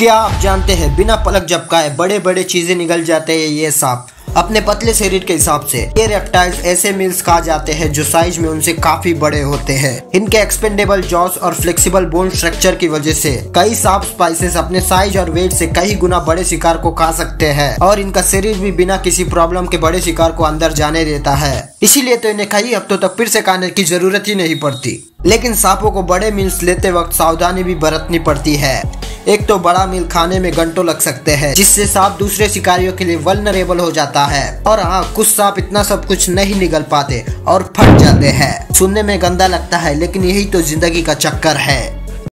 क्या आप जानते हैं, बिना पलक झपकाए बड़े बड़े चीज़ें निकल जाते हैं ये सांप। अपने पतले शरीर के हिसाब से, ये रेप्टाइल्स ऐसे मिल्स कहा जाते हैं जो साइज़ में उनसे काफ़ी बड़े होते हैं। इनके एक्सपेंडेबल जॉस और फ्लेक्सिबल बोन स्ट्रक्चर की वजह से, कई सांप स्पाइसेस अपने साइज़ और वेट से कई गुना बड़े शिकार को खा सकते हैं और इनका शरीर भी बिना किसी प्रॉब्लम के बड़े शिकार को अंदर जाने देता है। इसीलिए तो इन्हें कई हफ्तों तक फिर से खाने की ज़रूरत ही नहीं पड़ती। लेकिन सांपों को बड़े मिल्स लेते वक्त सावधानी भी बरतनी पड़ती है। एक तो बड़ा मील खाने में घंटों लग सकते हैं, जिससे सांप दूसरे शिकारियों के लिए वल्नरेबल हो जाता है। और हाँ कुछ सांप इतना सब कुछ नहीं निकल पाते और फट जाते हैं। सुनने में गंदा लगता है, लेकिन यही तो ज़िंदगी का चक्कर है।